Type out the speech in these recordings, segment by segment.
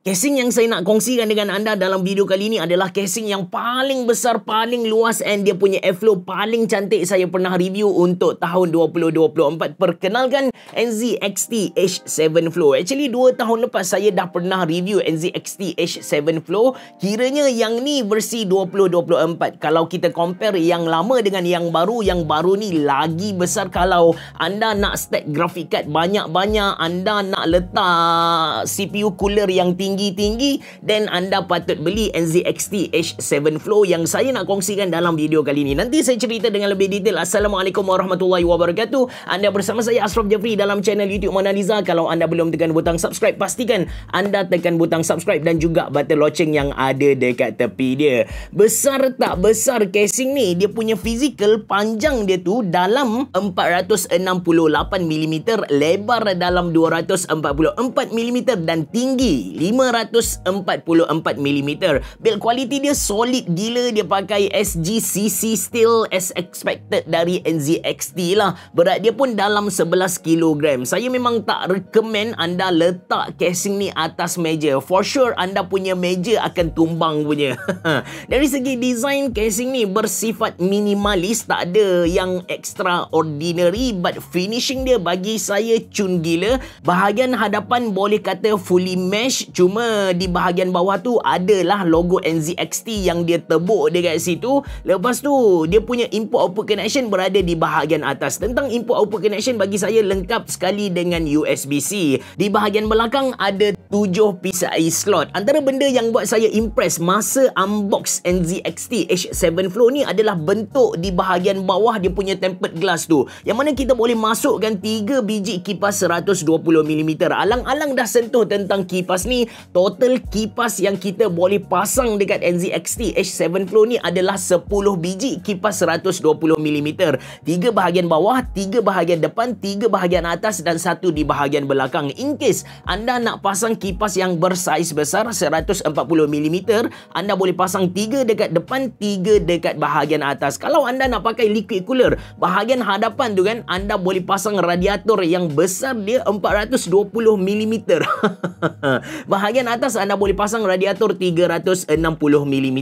Casing yang saya nak kongsikan dengan anda dalam video kali ini adalah casing yang paling besar, paling luas and dia punya airflow paling cantik saya pernah review untuk tahun 2024. Perkenalkan NZXT H7 Flow. Actually, 2 tahun lepas saya dah pernah review NZXT H7 Flow. Kiranya yang ni versi 2024. Kalau kita compare yang lama dengan yang baru, yang baru ni lagi besar kalau anda nak stack graphic card banyak-banyak, anda nak letak CPU cooler yang tinggi tinggi-tinggi then anda patut beli NZXT H7 Flow yang saya nak kongsikan dalam video kali ini. Nanti saya cerita dengan lebih detail. Assalamualaikum warahmatullahi wabarakatuh. Anda bersama saya Ashraf Jafri dalam channel YouTube Mona Lisa. Kalau anda belum tekan butang subscribe, pastikan anda tekan butang subscribe dan juga button loceng yang ada dekat tepi dia. Besar tak besar casing ni? Dia punya physical panjang dia tu dalam 468mm, lebar dalam 244mm dan tinggi 544mm. Build quality dia solid gila. Dia pakai SGCC steel as expected dari NZXT lah. Berat dia pun dalam 11 kg. Saya memang tak recommend anda letak casing ni atas meja. For sure anda punya meja akan tumbang punya. dari segi design casing ni bersifat minimalis. Tak ada yang extraordinary but finishing dia bagi saya cun gila. Bahagian hadapan boleh kata fully mesh. Cuma di bahagian bawah tu adalah logo NZXT yang dia tebuk dekat situ. Lepas tu dia punya input output connection berada di bahagian atas. Tentang input output connection bagi saya lengkap sekali dengan USB-C. Di bahagian belakang ada 7 PCI slot. Antara benda yang buat saya impress masa unbox NZXT H7 Flow ni adalah bentuk di bahagian bawah dia punya tempered glass tu. Yang mana kita boleh masukkan 3 biji kipas 120mm. Alang-alang dah sentuh tentang kipas ni, total kipas yang kita boleh pasang dekat NZXT H7 Flow ni adalah 10 biji kipas 120mm. 3 bahagian bawah, 3 bahagian depan, 3 bahagian atas dan satu di bahagian belakang. In case anda nak pasang kipas yang bersaiz besar 140mm, anda boleh pasang 3 dekat depan, 3 dekat bahagian atas. Kalau anda nak pakai liquid cooler, bahagian hadapan tu kan anda boleh pasang radiator yang besar dia 420mm. bahagian atas anda boleh pasang radiator 360mm.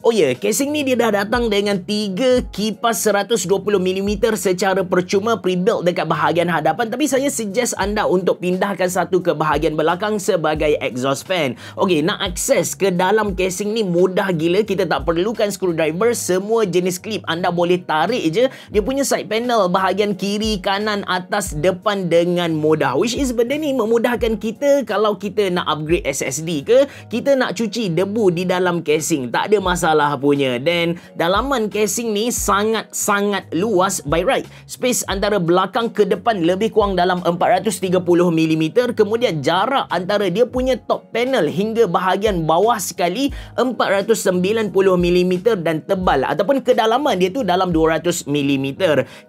Oh ya, yeah, casing ni dia dah datang dengan 3 kipas 120mm secara percuma pre-built dekat bahagian hadapan tapi saya suggest anda untuk pindahkan satu ke bahagian belakang sebagai exhaust fan. Okey, nak akses ke dalam casing ni mudah gila. Kita tak perlukan screwdriver. Semua jenis klip anda boleh tarik je. Dia punya side panel bahagian kiri, kanan, atas, depan dengan mudah. Which is benda ni memudahkan kita kalau kita nak upgrade SSD ke, kita nak cuci debu di dalam casing. Tak ada masalah punya. Dan dalaman casing ni sangat-sangat luas by right. Space antara belakang ke depan lebih kurang dalam 430mm. Kemudian jarak antara dia punya top panel hingga bahagian bawah sekali 490mm dan tebal ataupun kedalaman dia tu dalam 200mm.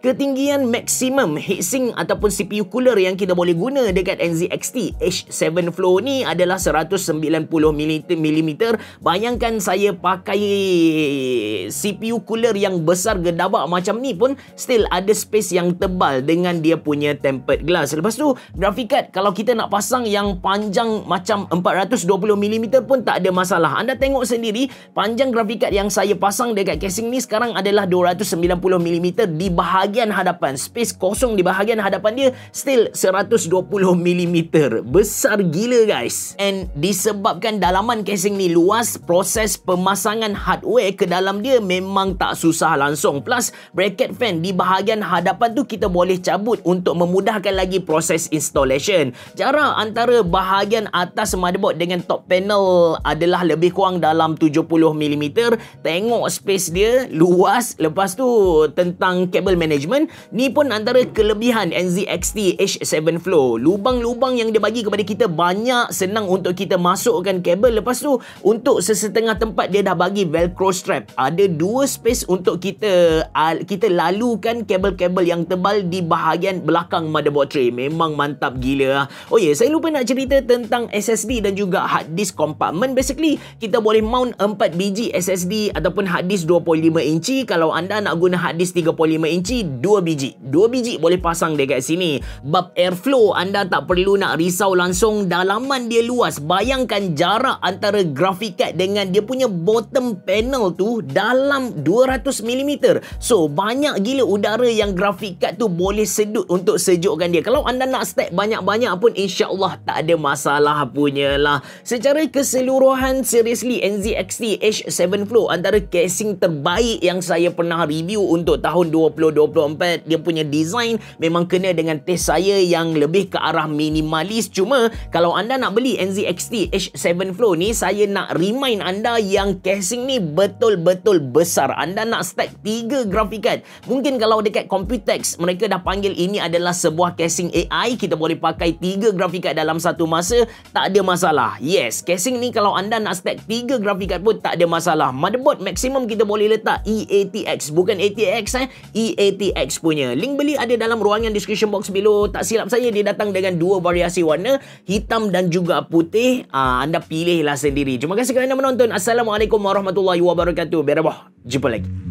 Ketinggian maksimum heatsink ataupun CPU cooler yang kita boleh guna dekat NZXT H7 Flow ni adalah 190mm. Bayangkan saya pakai CPU cooler yang besar gedabak macam ni pun still ada space yang tebal dengan dia punya tempered glass. Lepas tu graphic card kalau kita nak pasang yang panjang macam 420mm pun tak ada masalah. Anda tengok sendiri panjang graphic card yang saya pasang dekat casing ni sekarang adalah 290mm di bahagian hadapan. Space kosong di bahagian hadapan dia still 120mm. Besar gila guys. And disebabkan dalaman casing ni luas, proses pemasangan hardware ke dalam dia memang tak susah langsung. Plus bracket fan di bahagian hadapan tu kita boleh cabut untuk memudahkan lagi proses installation. Jarak antara bahagian atas motherboard dengan top panel adalah lebih kurang dalam 70mm. Tengok space dia luas. Lepas tu tentang cable management, ni pun antara kelebihan NZXT H7 Flow. Lubang-lubang yang dia bagi kepada kita banyak senang untuk kita masukkan kabel. Lepas tu untuk sesetengah tempat dia dah bagi velcro strap. Ada dua space untuk kita kita lalukan kabel-kabel yang tebal di bahagian belakang motherboard tray. Memang mantap gila. Oh ya, yeah, saya lupa nak cerita tentang SSD dan juga hard disk compartment. Basically, kita boleh mount 4 biji SSD ataupun hard disk 25 inci. Kalau anda nak guna hard disk 35 inci, 2 biji. 2 biji boleh pasang dekat sini. Bab airflow, anda tak perlu nak risau langsung. Dalaman dia luas luas. Bayangkan jarak antara graphic card dengan dia punya bottom panel tu dalam 200mm. So, banyak gila udara yang graphic card tu boleh sedut untuk sejukkan dia. Kalau anda nak stack banyak-banyak pun insya-Allah tak ada masalah punya lah. Secara keseluruhan seriously NZXT H7 Flow antara casing terbaik yang saya pernah review untuk tahun 2024. Dia punya design memang kena dengan taste saya yang lebih ke arah minimalis. Cuma kalau anda nak beli NZXT H7 Flow ni saya nak remind anda yang casing ni betul-betul besar. Anda nak stack 3 graphic card. Mungkin kalau dekat Computex mereka dah panggil ini adalah sebuah casing AI. Kita boleh pakai 3 graphic card dalam satu masa. Tak ada masalah. Yes, casing ni kalau anda nak stack 3 graphic card pun tak ada masalah. Motherboard maksimum kita boleh letak EATX. Bukan ATX eh. EATX punya. Link beli ada dalam ruangan description box below. Tak silap saya dia datang dengan dua variasi warna. Hitam dan juga putih. Aa, ah, anda pilihlah sendiri. Terima kasih kerana menonton. Assalamualaikum warahmatullahi wabarakatuh. Biar Jumpa lagi.